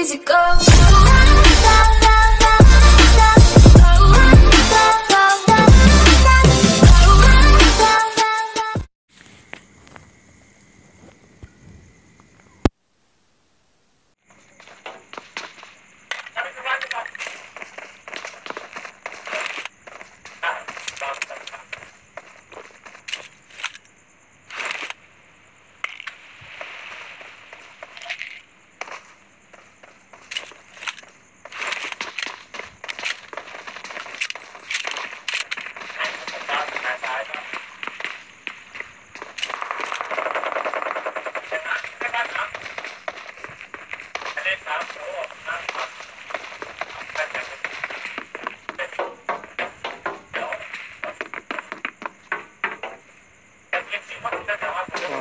easy go.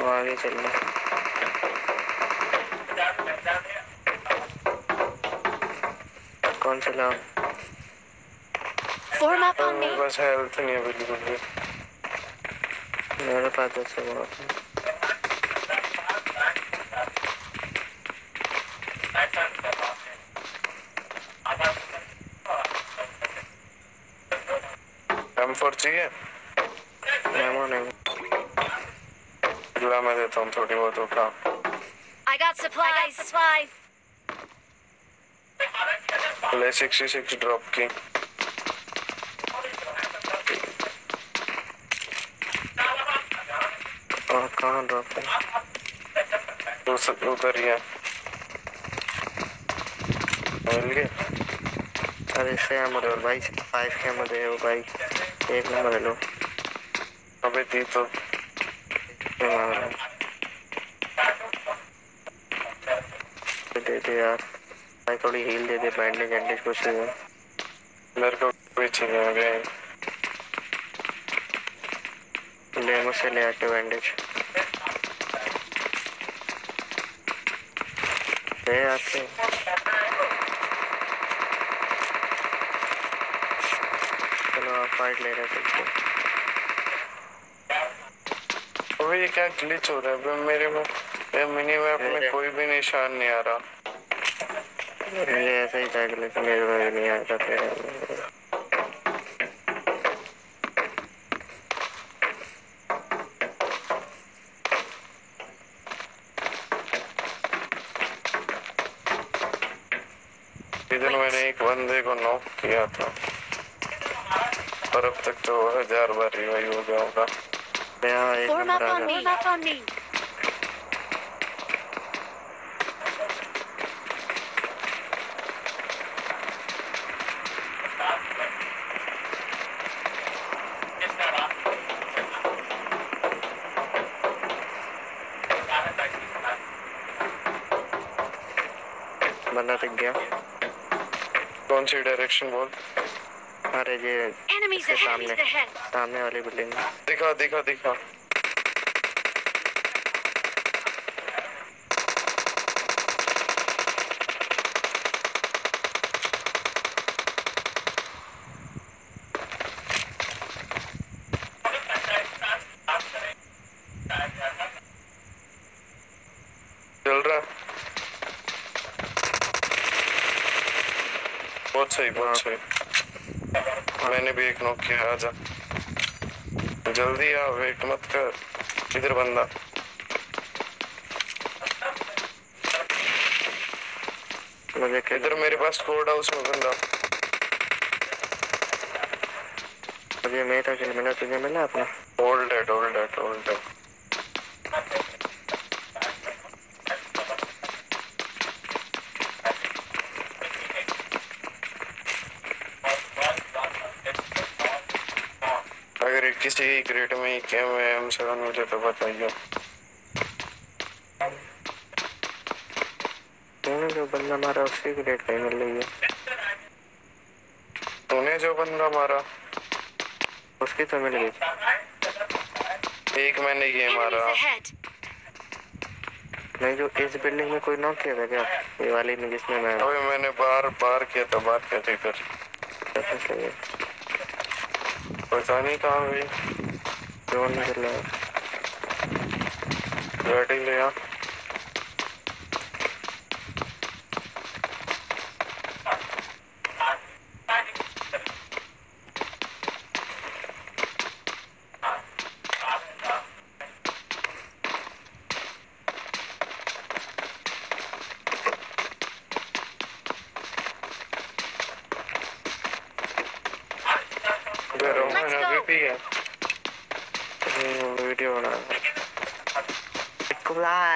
आगे चलना। कौन सा up on मेरे पास हेल्थ नहीं है मेरे पास ऐसे बहुत है। एम फोर चाहिए? मेमो नहीं। ला मैं देता हूँ थोड़ी बहुत उठा। I got supplies. I got supplies. ले सिक्सटी सिक्स ड्रॉप की। और कहाँ ड्रॉप है? उधर ही है। मिल गए अरे इससे दे भाई फाइव के दे वो भाई। एक नंबर लो। अबे दी तो। हूँ दे दे यार भाई थोड़ी हील दे दे बैंडेज वैंडेज कुछ दे मेरे को भी चाहिए अबे ले मुझसे ले आके बैंडेज ले आके चलो आप फाइट ले रहे हैं अबे ये क्या ग्लिच हो रहा है? मेरे में ये मिनी मैप में कोई भी निशान नहीं आ रहा। मुझे ऐसा ही था लेकिन मेरे को नहीं आता फिर इधर मैंने एक बंदे को नॉक किया था। और अब तक तो हज़ार बार रिवाइव हो गया होगा। Form up on me. गया Form up on me. बंदा दिख गया कौन सी डायरेक्शन बोल अरे ये Enemies ahead. सामने ahead. सामने वाली बिल्डिंग में दिखा दिखा दिखा चल रहा बहुत सही बहुत सही भी एक नॉक किया आजा जल्दी आ वेट मत कर इधर बंदा मुझे इधर मेरे पास कोड हाउस में बंदा मुझे मेरा किल मिला तुझे मिला अपना ओल्ड है ओल्ड है ओल्ड है अगर ये किसी ग्रेड में ही क्या है? एम सेवन मुझे तो बताइए तूने जो बंदा मारा उसकी ग्रेड कहीं मिल रही है तूने जो बंदा मारा उसकी तो मिल गई। एक मैंने ये मारा। नहीं जो इस बिल्डिंग में कोई नॉक किया था क्या? ये वाली में जिसमें मैं अबे मैंने बार बार किया था बार किया था इधर पता नहीं कहाँ गई क्यों निकल रहा है ले आ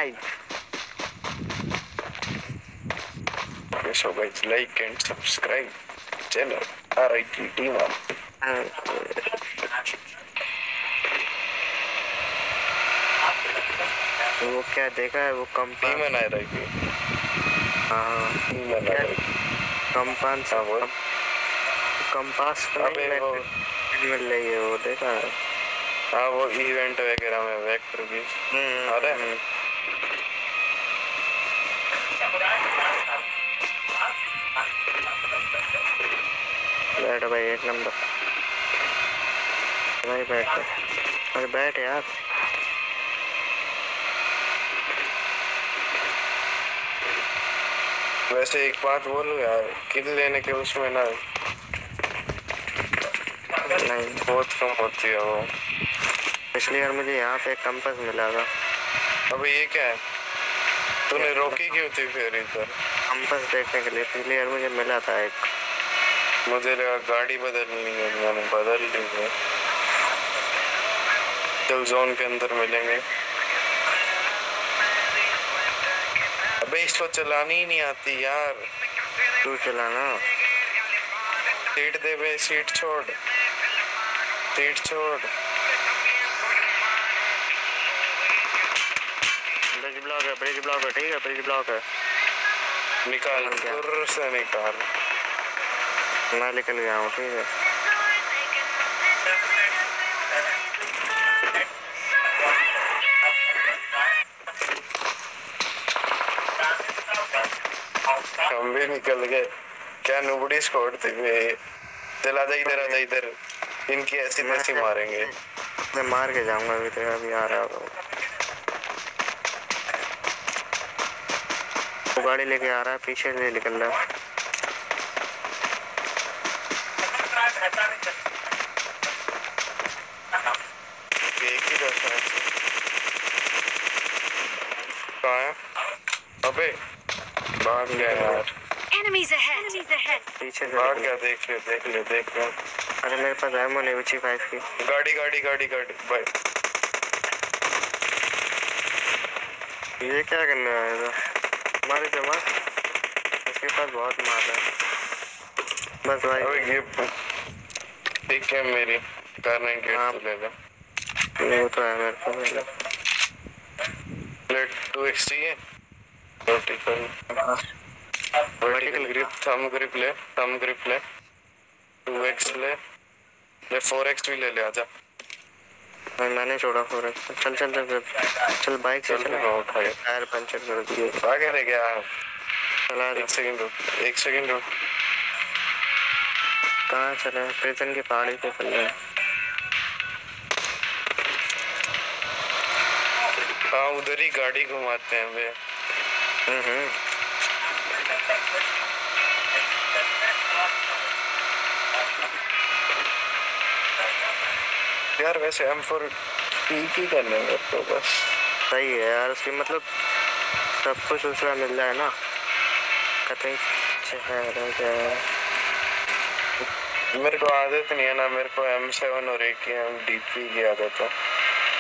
live so guys like and subscribe channel RIT team up वो क्या देखा है? वो कंपास। Demon RIT हाँ। Demon क्या? RIT compass. हाँ बोल। कंपास तो अबे वो मिल रही है वो देखा है। हाँ वो इवेंट वगैरह में वेक्टर हम्म, अरे बैठ भाई, एक नंबर। भाई बैठ। अरे बैठ यार। वैसे एक बात बोलूँ यार किल लेने के उसमें ना? नहीं, बहुत कम होती है वो। पिछली बार मुझे यहाँ पे कंपास मिला था। अबे ये क्या है? तूने रोकी क्यों थी फिर इधर? कंपास देखने के लिए पिछली बार मुझे मिला था एक। मुझे लगा गाड़ी बदलनी है मैंने बदल ली है चल जोन के अंदर मिलेंगे अबे इसको चलानी ही नहीं आती यार तू चलाना सीट दे बे सीट छोड़ सीट छोड़ ब्रिज ब्लॉक है ब्रिज ब्लॉक है ठीक है ब्रिज ब्लॉक है निकाल निकल से निकाल मैं निकल गया हूँ ठीक है? हम भी निकल गए। क्या नुबड़ी स्क्वाड थी बे चला जा इधर आ जा इधर। इनकी ऐसी तैसी मारेंगे। मैं मार के जाऊँगा अभी तेरा अभी आ रहा वो गाड़ी लेके आ रहा है पीछे से निकल रहा। है एक ही दस है कहाँ है अबे भाग गया यार Enemies ahead. पीछे से भाग गया देख ले देख ले देख ले अरे मेरे पास एमओ नहीं बची फाइव की गाड़ी गाड़ी गाड़ी गाड़ी भाई ये क्या करने आया था? मारे जमा? इसके पास बहुत माल है। बस भाई। अबे ये ठीक है मेरी कार नाइनटी हाँ। ले ले वो तो है मेरे पास। प्लेट टू एक्स चाहिए vertical vertical grip thumb grip ले थंब ग्रिप ले टू एक्स ले। ले फोर एक्स भी ले ले आजा। मैंने छोड़ा फोर चल चल चल चल। चल बाइक से चल टायर पंचर कर दिए। आगे रह गया चला एक सेकंड रुक एक सेकंड रुक। कहाँ चले? प्रिजन की पहाड़ी पे चल रहे हैं। हाँ उधर ही गाड़ी घुमाते हैं वे हम्म हम्म। यार वैसे एम फोर ठीक ही करने में तो बस। सही है यार उसकी मतलब सब कुछ उसका मिल रहा है ना। क्या मेरे को आदत नहीं है ना मेरे को एम सेवन और एक एम डीपी की आदत है।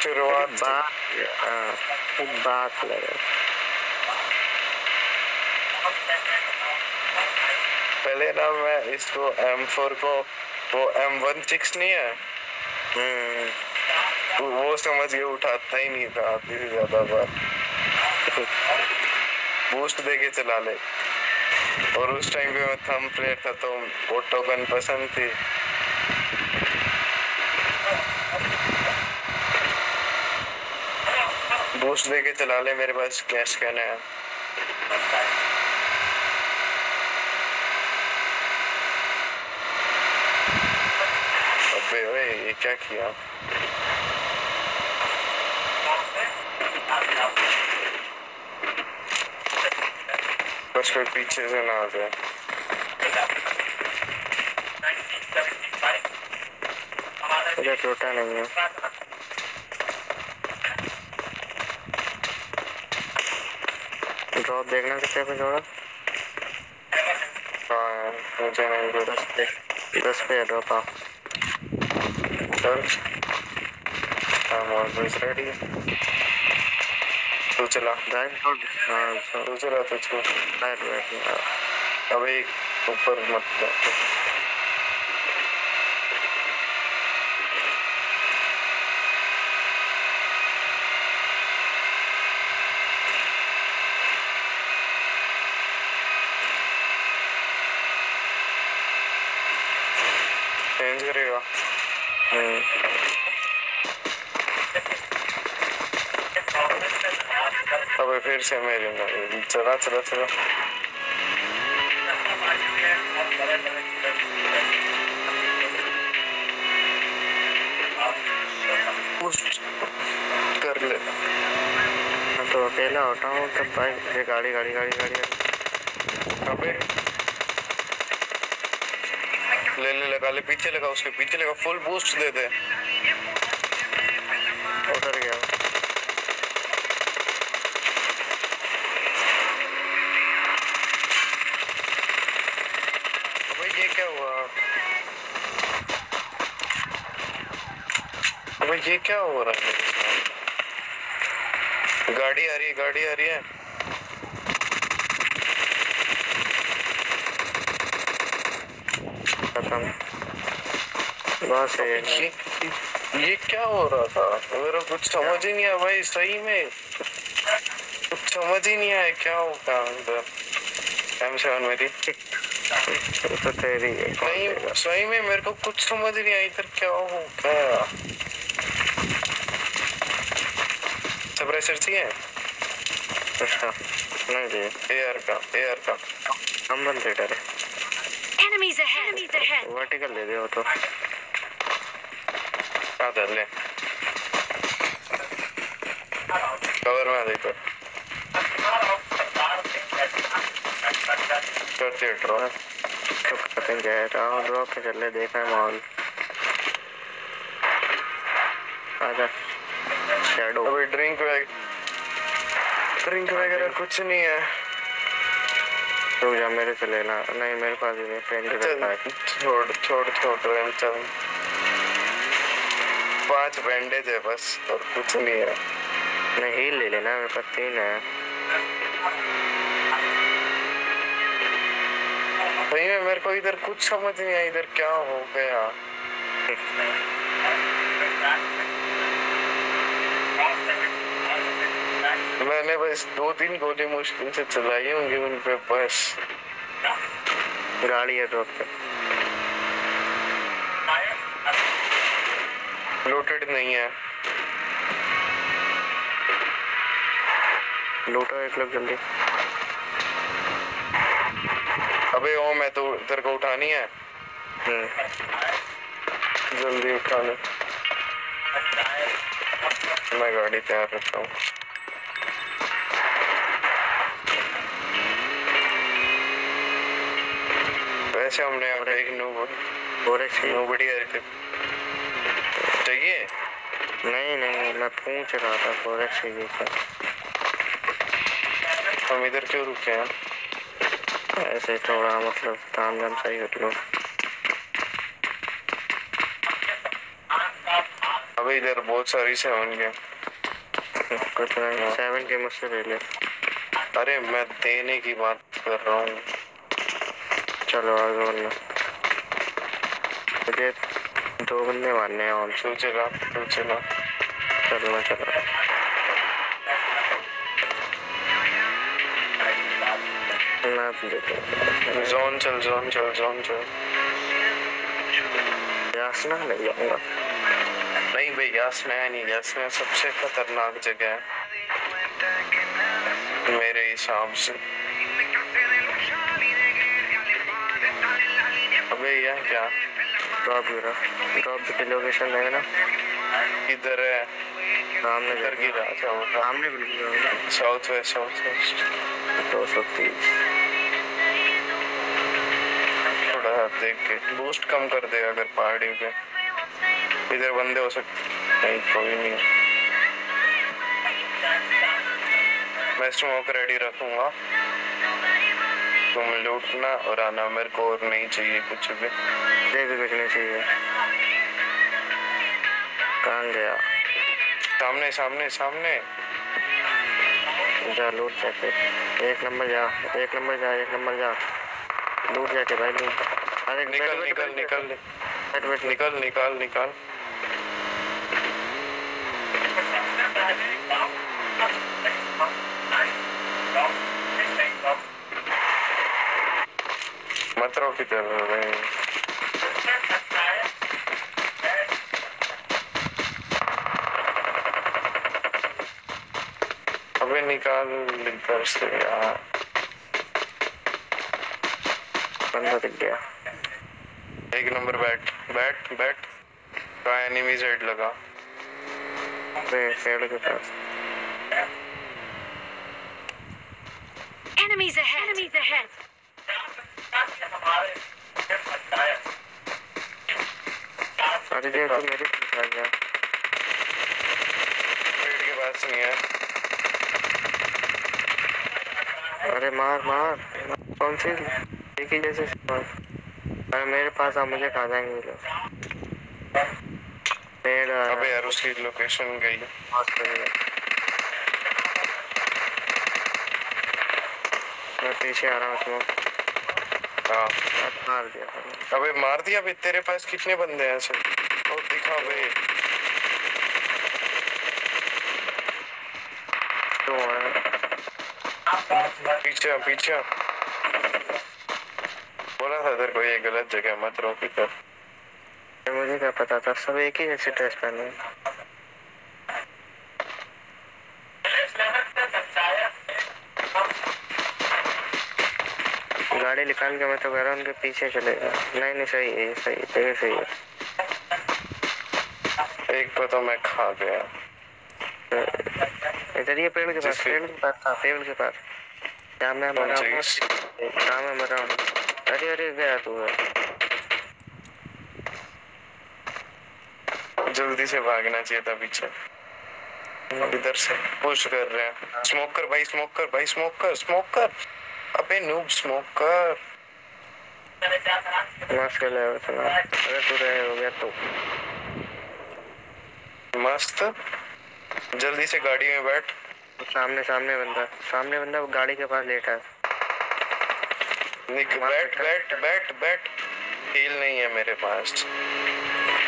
शुरुआत बात हाँ, बात लगे। पहले ना मैं इसको एम फोर को, वो एम वन सिक्स नहीं है। हम्म वो समझ के उठाता ही नहीं था आधी से ज़्यादा बार बूस्ट दे के चला ले। और उस टाइम पे मैं थंब प्लेयर था तो ऑटो गन पसंद थी। बूस्ट दे के चला ले, मेरे पास कैश कैन है। ओए ये क्या किया? बस कोई पीछे से ना आ जाए। मुझे टूटा नहीं है। ड्रॉप देखना कितने पे जोड़ा? हाँ मुझे नहीं दस पे ड्रॉप। आओ चल I'm always ready. तू चला ड्राइव छोड़ हाँ छोड़ तू चला तो बैठ बैठ अबे ऊपर मत जा। अबे फिर से मैं चला चला चला कर ले मैं तो अकेला होता हूँ तब बाइक ये गाड़ी गाड़ी गाड़ी गाड़ी अबे ले ले लगा ले पीछे लगा उसके पीछे लगा फुल बूस्ट दे दे उतर गया अबे ये क्या हुआ अबे ये क्या हो रहा है? गाड़ी आ रही है गाड़ी आ रही है। खत्म। बस ये ये क्या हो रहा था? मेरा कुछ समझ ही नहीं आया भाई सही में। कुछ समझ ही नहीं आया क्या होगा अंदर। एम सेवन मेरी। तो तेरी नहीं सही में मेरे को कुछ समझ नहीं आया इधर क्या हो सप्रेसर चाहिए अच्छा नहीं जी एयर का एयर का। बंद रेटर है Enemies ahead. Enemies ahead. Vertical दे दे वो तो। आधा ले। कवर में देखो करते ड्रॉ तो रहा हूँ ड्रॉप पे चल ले देखा है माहौल आजा। ड्रिंक ड्रिंक वगैरह कुछ नहीं है। रुक जा मेरे से लेना। नहीं मेरे पास ही नहीं है। छोड़ छोड़ छोड़ रहे चल। पाँच बैंडेज है बस और कुछ नहीं है। नहीं ले लेना मेरे पास तीन है। सही में मेरे को इधर कुछ समझ नहीं आया इधर क्या हो गया। मैंने बस दो तीन गोली मुश्किल से चलाई होंगी उन पे, बस। गाड़ी है ड्रॉप पे। लोटेड नहीं है। लूटो एक लोग जल्दी। अबे, ओ, मैं तो तेरे को उठानी है। हम्म। जल्दी उठा ले मैं गाड़ी तैयार रखता हूँ। वैसे हमने एक नो एक चाहिए नोबडी चाहिए नहीं नहीं, मैं पूछ रहा था था हम इधर क्यों रुके हैं? ऐसे थोड़ा मतलब ताम सही कर लो अबे इधर बहुत सारी सेवन के। कुछ नहीं सेवन के मुझसे ले ले। अरे, मैं देने की बात कर रहा हूँ। चलो आगे बढ़ना मुझे दो बंदे मारने हैं और तू चला तू चला। चलो मैं चलो। मैं जोन चल जोन चल जोन चल। यासना नहीं जाऊँगा। नहीं भाई यासना है नहीं। यासना सबसे खतरनाक जगह है। मेरे हिसाब से। अबे यह क्या? ड्रॉप गिरा ड्रॉप की लोकेशन है ना? इधर है। सामने इधर। गिरा अच्छा सामने बिल्कुल साउथ वेस्ट साउथ वेस्ट दो सौ तीस थोड़ा सा देख के। बूस्ट कम कर देगा अगर पहाड़ी पे। इधर बंदे हो सकते नहीं कोई नहीं। मैं स्मोक रेडी रखूँगा। तुम लूटना और आना मेरे को और नहीं चाहिए कुछ भी। ये भी कुछ नहीं चाहिए कहाँ गया? सामने सामने सामने। जा लूट जाके एक नंबर जा एक नंबर जा एक नंबर जा। लूट जाके भाई लूट। अरे निकल निकल निकल। वेट निकल निकाल निकाल। तरह भाई अबे निकाल इधर से बंदा दिख गया एक नंबर बैट बैट बैट का एनिमी साइड लगा पेड़ के पास Enemies ahead. Enemies ahead. अरे ये तो मेरी आ गया। पेड़ के पास नहीं है अरे मार मार। कौन सी? एक ही जैसे अरे मेरे पास आ मुझे खा जाएँगे लोग। पेड़ अबे यार उसकी लोकेशन गई। मैं पीछे आ रहा हूँ उसमें हाँ। मार दिया। अबे मार दिया अबे तेरे पास कितने बंदे हैं ऐसे? पीछे पीछे बोला था तेरे को ये गलत जगह मत ये मुझे क्या पता था सब एक ही जैसे ड्रेस पहने गाड़ी निकाल के मैं तो कह रहा हूँ उनके पीछे चलेगा। नहीं नहीं, सही है, सही सही है। एक को तो मैं खा गया। इधर ये पेड़ के पास पेड़ के पास था पेड़ के पास। क्या मैं मरा हूँ इस? क्या मैं मरा हूँ। अरे अरे गया तू है। जल्दी से भागना चाहिए था पीछे। इधर से पुश कर रहे हैं। स्मोक कर भाई स्मोक कर भाई स्मोक कर स्मोक कर। अबे नूब स्मोक कर। मस्त है उसने अगर तू रहे हो गया तो। मस्त। जल्दी से गाड़ी में बैठ। सामने सामने बंदा। सामने बंदा वो गाड़ी के पास लेटा। है निक बैठ बैठ। बैठ बैठ हील नहीं है मेरे पास।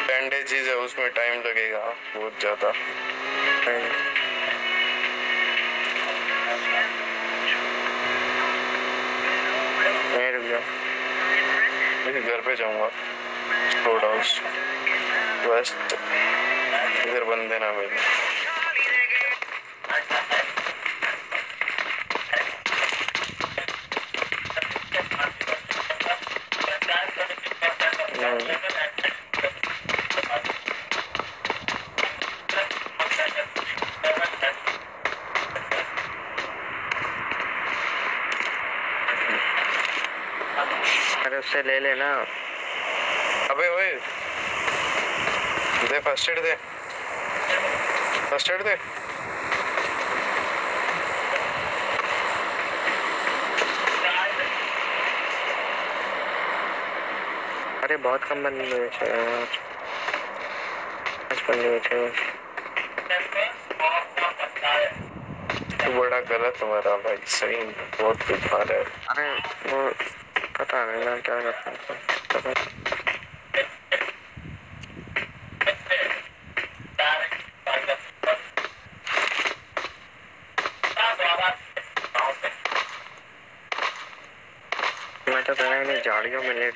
बैंडेजेस है उसमें टाइम लगेगा बहुत ज़्यादा। घर पे जाऊँगा। रोड हाउस वेस्ट इधर बंदे ना मिले अरे उससे ले लेना। अबे ओए दे फ़र्स्ट एड दे। दे अरे बहुत कम बंदे बेचे हैं यार। पाँच बंदे बेचे हैं तू बड़ा गलत मरा भाई सही बहुत कुछ है। अरे वो पता नहीं मैं क्या करता हूँ पता नहीं। मैं तो कह रहा हूँ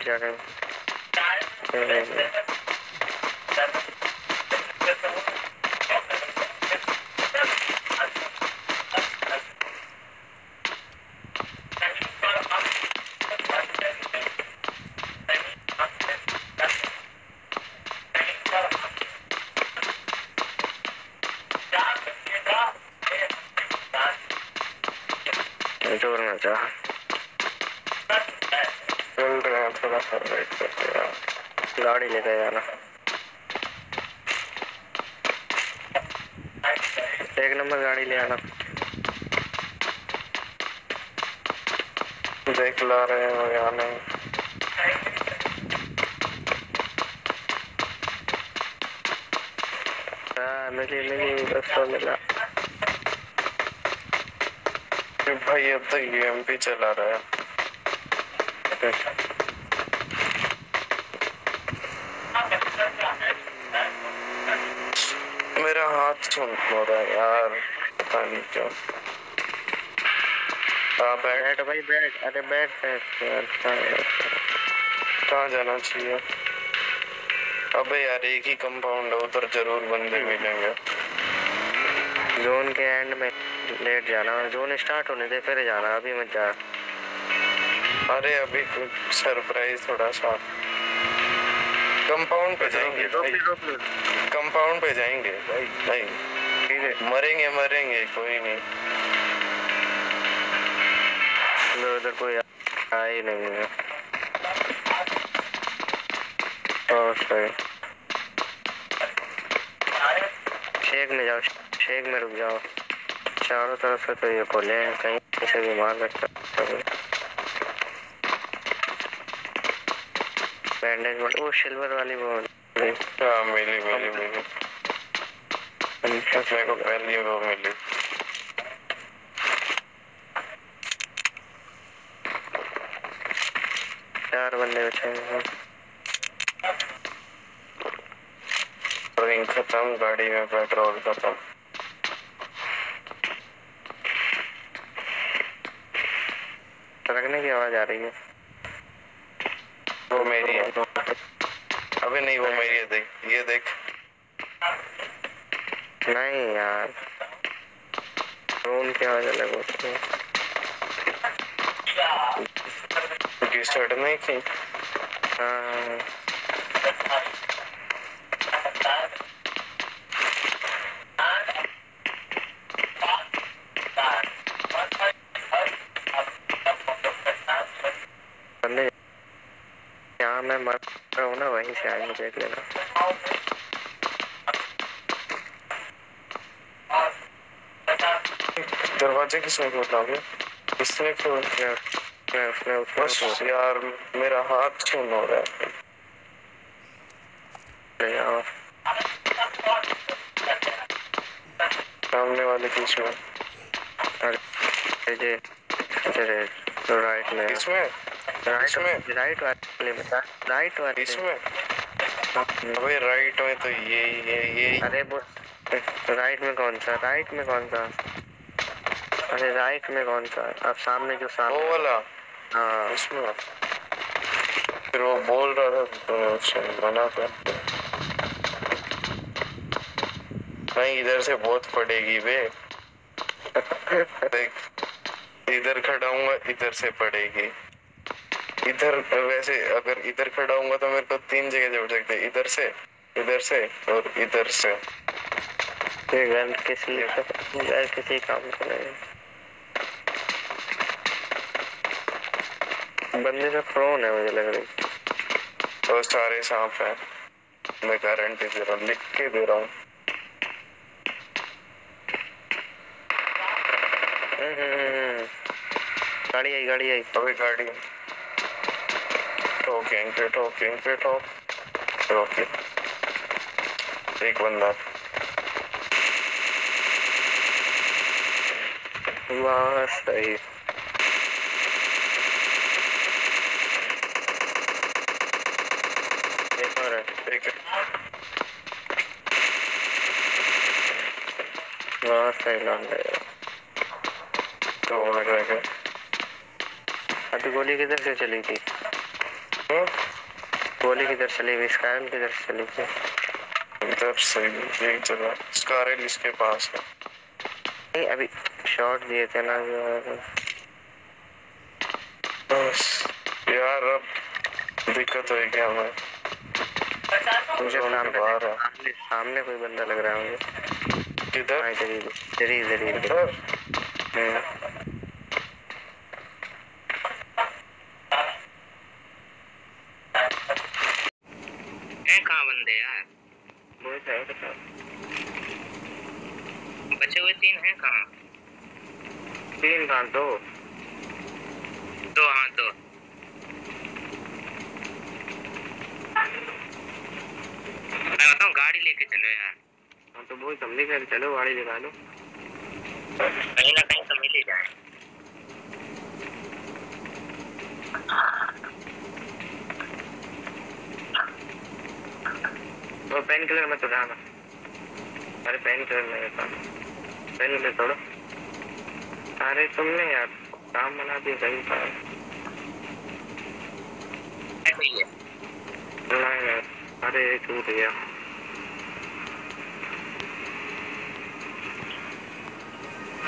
झाड़ियों में लेट जा रहे नहीं, नहीं, नहीं। ज़ोर में जा चल रहे हैं थोड़ा सा वेट करते हैं गाड़ी लेके जाना। एक नंबर गाड़ी ले आना। देख ला रहे हो या नहीं। हाँ मिली मिली बस तो मिला। भाई, अब तक यूएमपी चला रहा है। है यार पता नहीं क्यों। हाँ बैठ। बैठ भाई बैठ। अरे बैठ बैठ यार? कहाँ जाना चाहिए? अबे यार एक ही कंपाउंड है उधर ज़रूर बंदे मिलेंगे। जोन के एंड में लेट जाना जोन स्टार्ट होने दे फिर जाना अभी मत जा। अरे अभी सरप्राइज़ थोड़ा सा। कंपाउंड पे जाएँगे कंपाउंड पे जाएँगे। भाई भाई ठीक है मरेंगे मरेंगे, कोई नहीं। उधर कोई आ ही नहीं है। और सही शेख में जाओ शेख में रुक जाओ। चारों तरफ़ से तो ये खोले हैं, कहीं से भी मार सकता है। बैंडेज वो सिल्वर वाली वो हाँ मिली मिली मिली। मेरे को पहली वो मिली। चार बंदे बचे हैं। रिंग खत्म गाड़ी में पेट्रोल खत्म। रखने की आवाज़ आ रही है। वो मेरी है। अबे नहीं वो मेरी है देख ये देख। नहीं यार। ड्रोन की आवाज़ अलग होती है की स्टार्ट नहीं की? हाँ। बंदे यहाँ मैं मर रहा हूँ ना वहीं से आएँगे देख लेना। दरवाजे किसने खोला अबे किसने खोला उसने उसने उसने बस यार मेरा हाथ सुन हो रहा है जाओ सामने वाले बीच में। अरे जे अरे राइट में इसमें राइट इसमें? राइट वाले में राइट वाले इसमें। अबे राइट में तो ये ये ये। अरे वो राइट में कौन सा? राइट में कौन सा? अरे राइट में कौन सा? अब सामने जो सामने। वो वाला। हाँ। उसमें फिर वो बोल रहा था तो उससे मना कर नहीं इधर से बहुत पड़ेगी बे। देख इधर खड़ा हूँ इधर से पड़ेगी। इधर वैसे अगर इधर खड़ा हूँ तो मेरे को तीन जगह पड़ सकते इधर से इधर से और इधर से। ये गन किस लिए यार किसी काम का नहीं। बंदे से प्रोन है मुझे लग रही तो सारे सांप हैं। मैं गारंटी दे रहा हूँ लिख के दे रहा हूँ। हम्म, हम्म, हम्म। गाड़ी आई गाड़ी आई। अभी गाड़ी ठोकें पे ठोकें पे ठोक रोके एक बंदा वाह सही एक और है एक वाह सही लॉन्ग है तो और रह गए अभी गोली किधर से चली थी? गोली किधर चली हुई स्काइल किधर चली थी इधर से एक जगह स्कारल इसके पास है। नहीं अभी शॉट दिए थे ना बस। यार अब दिक्कत होगी हमें। मुझे सामने बाहर है। सामने सामने कोई बंदा लग रहा है मुझे। किधर इधर ही इधर इधर ही इधर इधर हम्म। हैं कहाँ बंदे यार बहुत बताओ बचे हुए तीन हैं कहाँ? तीन कहाँ? दो। दो हाँ दो। मैं बताऊँ गाड़ी लेके चलो यार। हाँ तो वो समझे कर चलो गाड़ी लगा लो। कहीं ना कहीं तो मिल ही जाए पेन किलर मत उठाना अरे पेन किलर नहीं था। पेन किलर छोड़ो अरे तुमने यार काम बना दिया सही था। है नहीं नहीं अरे छूट गया।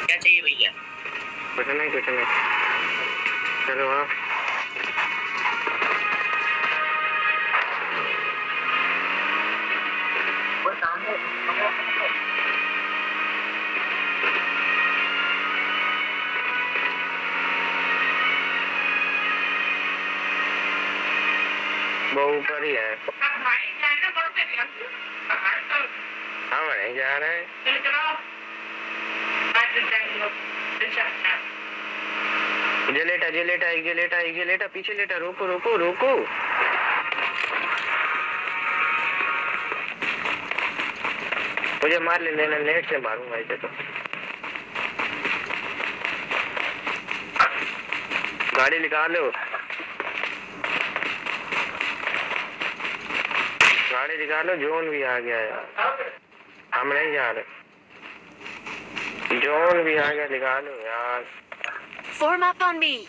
क्या चाहिए भैया? कुछ नहीं कुछ नहीं। चलो हाँ ये लेटा ये लेटा ये लेटा पीछे लेटा रोको रोको रोको। मुझे मार ले लेना नेट से मारूँगा इसे तो। गाड़ी निकालो गाड़ी निकालो जोन भी आ गया यार हम नहीं जा रहे। जोन भी आ गया, निकालो यार। Form up on me.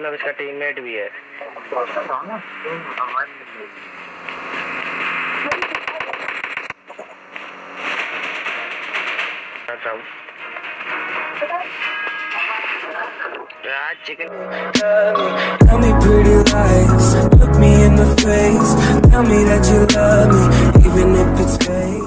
मतलब इसका टीममेट भी है Tell me pretty lies, look me in the face. Tell me that you love me, even if it's fake.